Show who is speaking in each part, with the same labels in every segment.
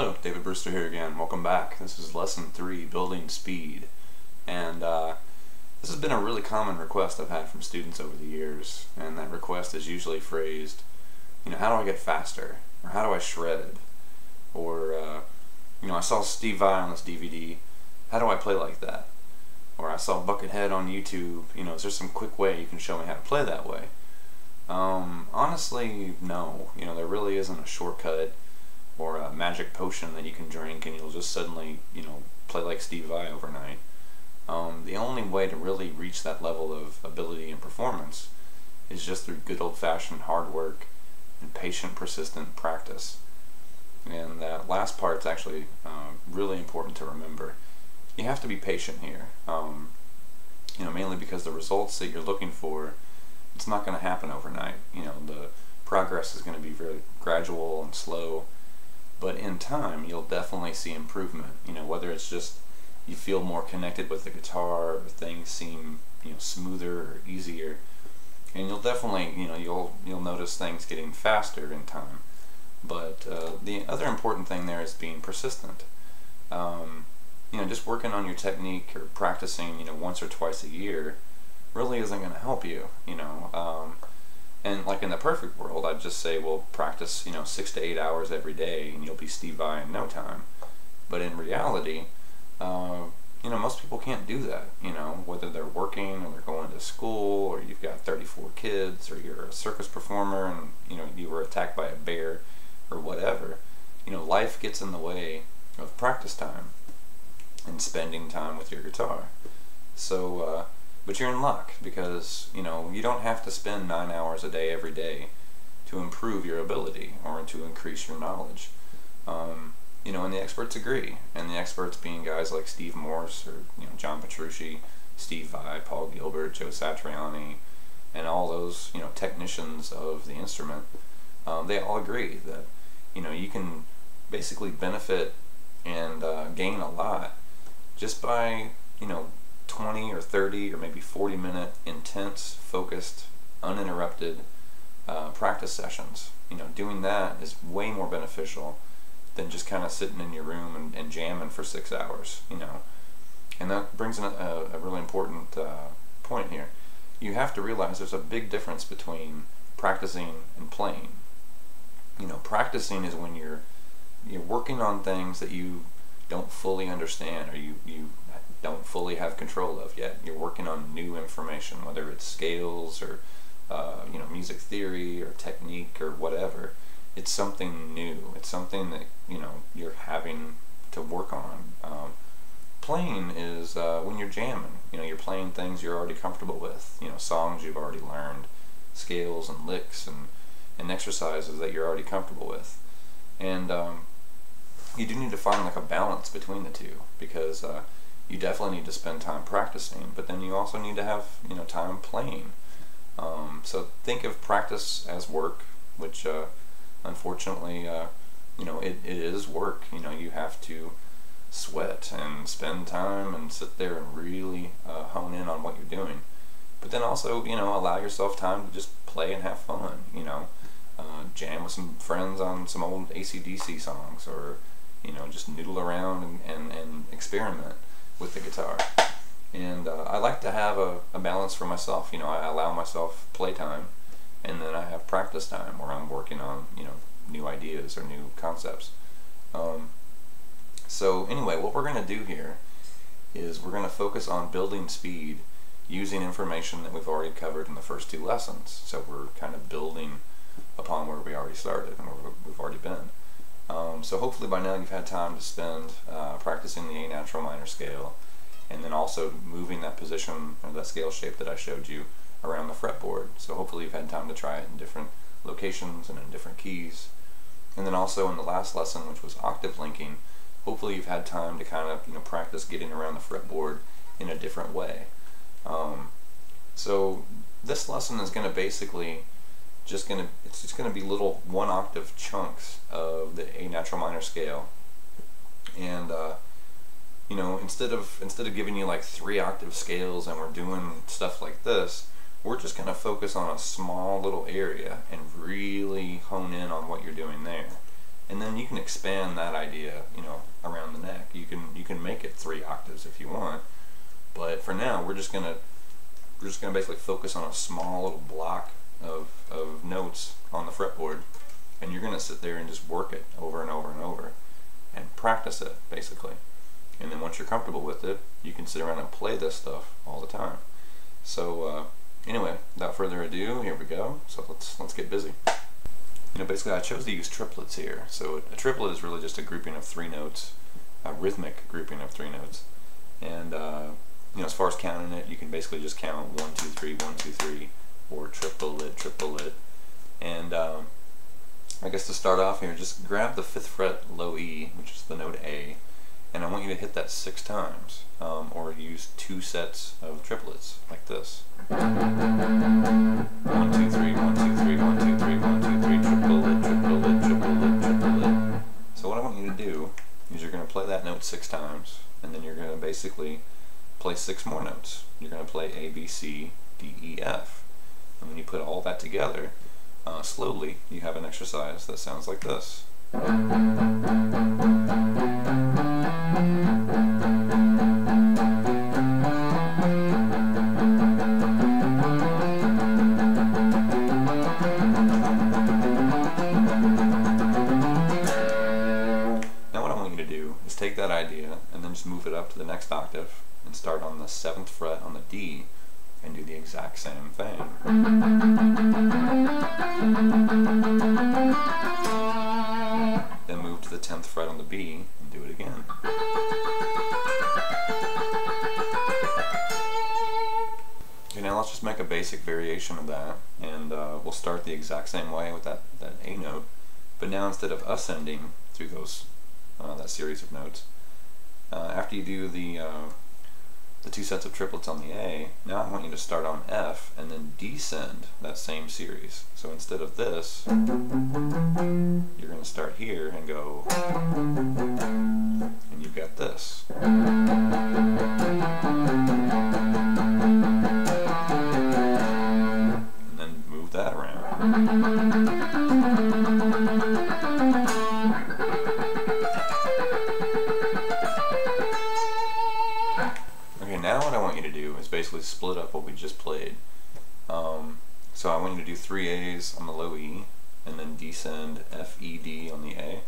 Speaker 1: Hello, David Brewster here again. Welcome back. This is lesson three, building speed. And uh, this has been a really common request I've had from students over the years. And that request is usually phrased, you know, how do I get faster? Or how do I shred? Or, uh, you know, I saw Steve Vai on this DVD. How do I play like that? Or I saw Buckethead on YouTube. You know, is there some quick way you can show me how to play that way? Um, honestly, no. You know, there really isn't a shortcut or a magic potion that you can drink and you'll just suddenly, you know, play like Steve Vai overnight. Um, the only way to really reach that level of ability and performance is just through good old-fashioned hard work and patient, persistent practice. And that last part is actually uh, really important to remember. You have to be patient here. Um, you know, mainly because the results that you're looking for, it's not going to happen overnight. You know, the progress is going to be very gradual and slow but in time you'll definitely see improvement. You know whether it's just you feel more connected with the guitar or things seem you know smoother or easier. And you'll definitely you know you'll you'll notice things getting faster in time. But uh, the other important thing there is being persistent. Um, you know just working on your technique or practicing you know once or twice a year really isn't going to help you you know um, and like in the perfect world, I'd just say, well, practice, you know, six to eight hours every day, and you'll be Steve Vai in no time. But in reality, uh, you know, most people can't do that. You know, whether they're working or they're going to school, or you've got 34 kids, or you're a circus performer, and you know you were attacked by a bear, or whatever. You know, life gets in the way of practice time and spending time with your guitar. So. Uh, but you're in luck because, you know, you don't have to spend nine hours a day every day to improve your ability or to increase your knowledge. Um, you know, and the experts agree. And the experts being guys like Steve Morse or, you know, John Petrucci, Steve Vai, Paul Gilbert, Joe Satriani, and all those, you know, technicians of the instrument, um, they all agree that, you know, you can basically benefit and uh, gain a lot just by, you know, 20 or 30 or maybe 40 minute intense, focused, uninterrupted uh, practice sessions. You know, doing that is way more beneficial than just kind of sitting in your room and, and, jamming for six hours. You know, and that brings in a, a really important uh, point here. You have to realize there's a big difference between practicing and playing. You know, practicing is when you're you're working on things that you don't fully understand or you, you don't fully have control of yet. You're working on new information, whether it's scales or uh, you know music theory or technique or whatever. It's something new. It's something that you know you're having to work on. Um, playing is uh, when you're jamming. You know, you're playing things you're already comfortable with. You know, songs you've already learned, scales and licks and and exercises that you're already comfortable with. And um, you do need to find like a balance between the two because uh, you definitely need to spend time practicing, but then you also need to have you know time playing. Um, so think of practice as work, which uh, unfortunately uh, you know it, it is work. You know you have to sweat and spend time and sit there and really uh, hone in on what you're doing. But then also you know allow yourself time to just play and have fun. You know uh, jam with some friends on some old ACDC songs or you know just noodle around and, and, and experiment with the guitar. And uh, I like to have a, a, balance for myself. You know, I allow myself playtime, and then I have practice time where I'm working on you know new ideas or new concepts. Um, so anyway, what we're going to do here is we're going to focus on building speed using information that we've already covered in the first two lessons. So we're kind of building upon where we already started and where we've already been. Um, so hopefully by now you've had time to spend uh, practicing the A natural minor scale and then also moving that position or that scale shape that I showed you around the fretboard. So hopefully you've had time to try it in different locations and in different keys. And then also in the last lesson, which was octave linking, hopefully you've had time to kind of you know practice getting around the fretboard in a different way. Um, so this lesson is going to basically just gonna it's just gonna be little one octave chunks of the A natural minor scale. And uh, you know instead of instead of giving you like three octave scales and we're doing stuff like this we're just gonna focus on a small little area and really hone in on what you're doing there. And then you can expand that idea, you know, around the neck. You can you can make it three octaves if you want, but for now we're just gonna we're just gonna basically focus on a small little block of of notes on the fretboard, and you're gonna sit there and just work it over and over and over, and practice it basically. And then once you're comfortable with it, you can sit around and play this stuff all the time. So uh, anyway, without further ado, here we go. So let's let's get busy. You know, basically I chose to use triplets here. So a triplet is really just a grouping of three notes, a rhythmic grouping of three notes. And uh, you know, as far as counting it, you can basically just count one, two, three, one, two, three, or triplet, triplet. And um, I guess to start off here, just grab the fifth fret low E, which is the note A, and I want you to hit that six times, um, or use two sets of triplets, like this. One, two, three, one, two, three, one, two, three, one, two, three, triplet, triplet, triplet, triplet. So what I want you to do is you're going to play that note six times, and then you're going to basically play six more notes. You're going to play A, B, C, D, E, F. And when you put all that together, uh, slowly, you have an exercise that sounds like this. Now what I want you to do is take that idea and then just move it up to the next octave and start on the 7th fret on the D exact same thing. Then move to the 10th fret on the B and do it again. Okay, now let's just make a basic variation of that and uh, we'll start the exact same way with that, that A note but now instead of ascending through those uh, that series of notes, uh, after you do the uh, the two sets of triplets on the A, now I want you to start on F and then descend that same series. So instead of this, you're going to start here and go, and you've got this. And then move that around. Basically split up what we just played. Um, so I want you to do three A's on the low E, and then descend F, E, D on the A,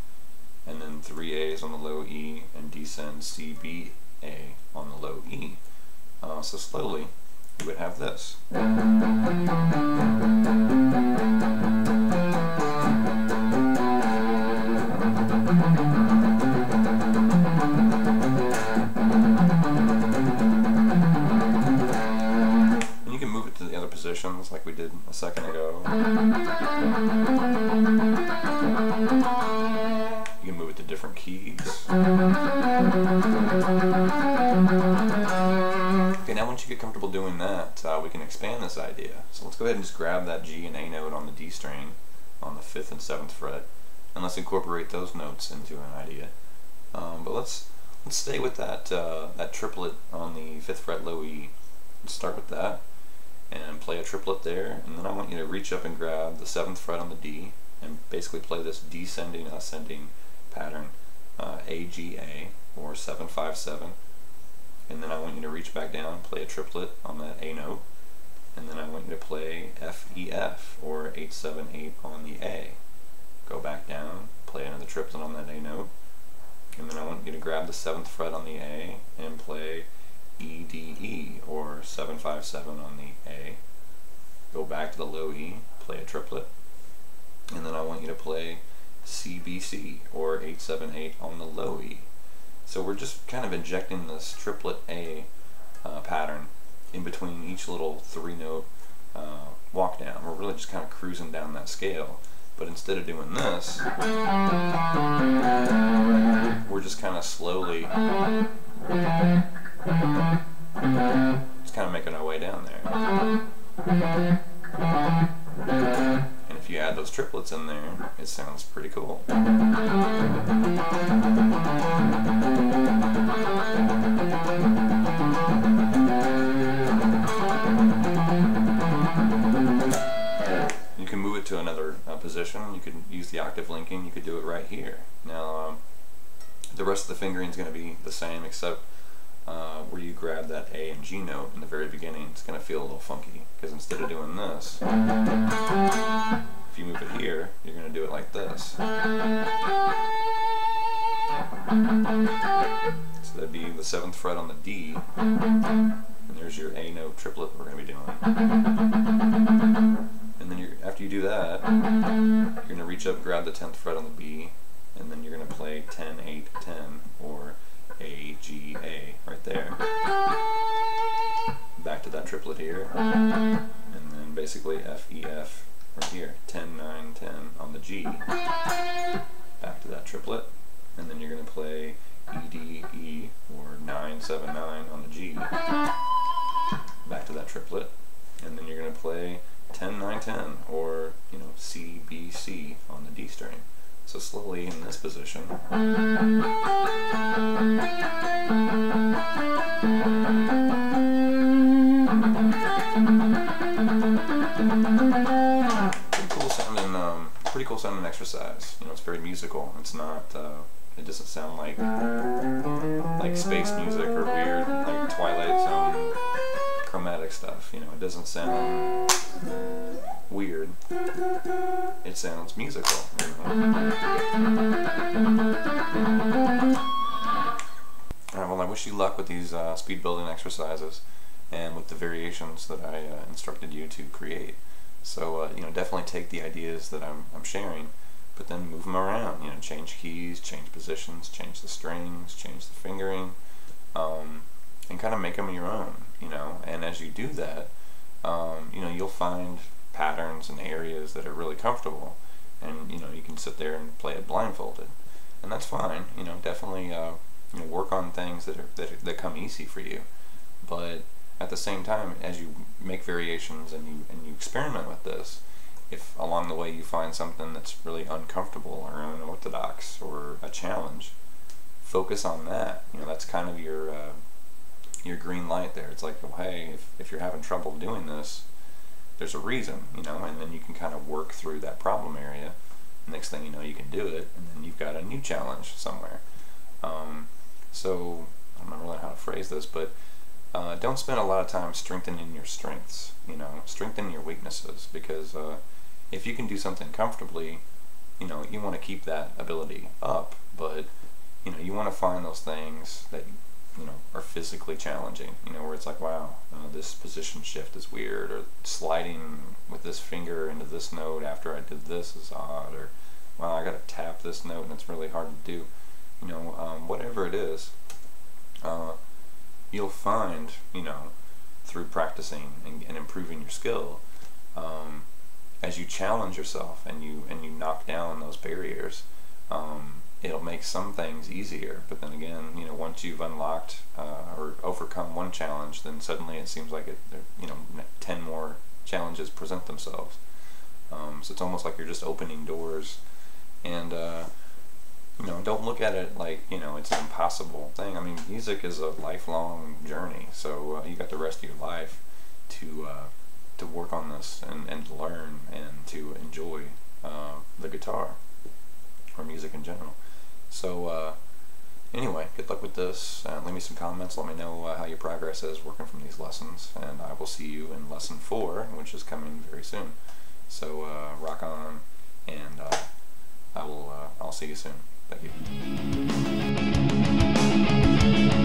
Speaker 1: and then three A's on the low E, and descend C, B, A on the low E. Uh, so slowly, you would have this. A second ago. You can move it to different keys. Okay, now once you get comfortable doing that, uh, we can expand this idea. So let's go ahead and just grab that G and A note on the D string on the 5th and 7th fret, and let's incorporate those notes into an idea. Um, but let's let's stay with that uh, that triplet on the 5th fret low E. Let's start with that and play a triplet there, and then I want you to reach up and grab the 7th fret on the D and basically play this descending ascending pattern uh, A G A or 757 and then I want you to reach back down play a triplet on that A note. And then I want you to play F E F or 878 on the A. Go back down play another triplet on that A note. And then I want you to grab the 7th fret on the A and play E D E or 757 on the A go back to the low E play a triplet and then I want you to play CBC or 878 on the low E. So we're just kind of injecting this triplet A uh, pattern in between each little three note uh, walk down. We're really just kind of cruising down that scale. But instead of doing this, we're just kind of slowly just kind of making our way down there. And if you add those triplets in there, it sounds pretty cool. You can move it to another uh, position, you could use the octave linking, you could do it right here. Now, um, the rest of the fingering is going to be the same except uh, where you grab that A and G note in the very beginning, it's going to feel a little funky because instead of doing this, if you move it here, you're going to do it like this. So that'd be the seventh fret on the D, and there's your A note triplet we're going to be doing. And then after you do that, you're going to reach up, grab the 10th fret on the B, and then you're going to play 10, 8, 10, or A, G, A right there. Back to that triplet here, and then basically F, E, F right here. 10, 9, 10 on the G. Back to that triplet, and then you're going to play E, D, E, or 9, 7, 9 on the G. Back to that triplet, and then you're going to play 10, 9, 10, or, you know, C, B, C on the D string. So slowly in this position. Pretty cool sounding, um, pretty cool sounding exercise. You know, it's very musical. It's not, uh, it doesn't sound like like space music or weird like Twilight Zone chromatic stuff. You know, it doesn't sound weird. It sounds musical. You know? Alright, well I wish you luck with these uh, speed building exercises and with the variations that I uh, instructed you to create. So, uh, you know, definitely take the ideas that I'm, I'm sharing, but then move them around. You know, change keys, change positions, change the strings, change the fingering, um, and kind of make them your own you know, and as you do that, um, you know, you'll find patterns and areas that are really comfortable, and you know, you can sit there and play it blindfolded, and that's fine. You know, definitely, uh, you know, work on things that are that that come easy for you, but at the same time, as you make variations and you and you experiment with this, if along the way you find something that's really uncomfortable or unorthodox or a challenge, focus on that. You know, that's kind of your uh, your green light there. It's like, well, hey, if, if you're having trouble doing this, there's a reason, you know, and then you can kind of work through that problem area. Next thing you know, you can do it, and then you've got a new challenge somewhere. Um, so, I don't know really how to phrase this, but uh, don't spend a lot of time strengthening your strengths, you know, strengthen your weaknesses, because uh, if you can do something comfortably, you know, you want to keep that ability up, but, you know, you want to find those things that you know, are physically challenging. You know, where it's like, wow, uh, this position shift is weird, or sliding with this finger into this note after I did this is odd, or wow, I got to tap this note and it's really hard to do. You know, um, whatever it is, uh, you'll find, you know, through practicing and, and improving your skill, um, as you challenge yourself and you and you knock down those barriers. Um, it'll make some things easier. But then again, you know, once you've unlocked uh, or overcome one challenge, then suddenly it seems like it, you know, ten more challenges present themselves. Um, so it's almost like you're just opening doors, and uh, you know, don't look at it like you know it's an impossible thing. I mean, music is a lifelong journey, so uh, you got the rest of your life to uh, to work on this and and learn and to enjoy uh, the guitar or music in general. So uh, anyway, good luck with this. Leave me some comments. Let me know uh, how your progress is working from these lessons. And I will see you in lesson four, which is coming very soon. So uh, rock on, and uh, I will. Uh, I'll see you soon. Thank you.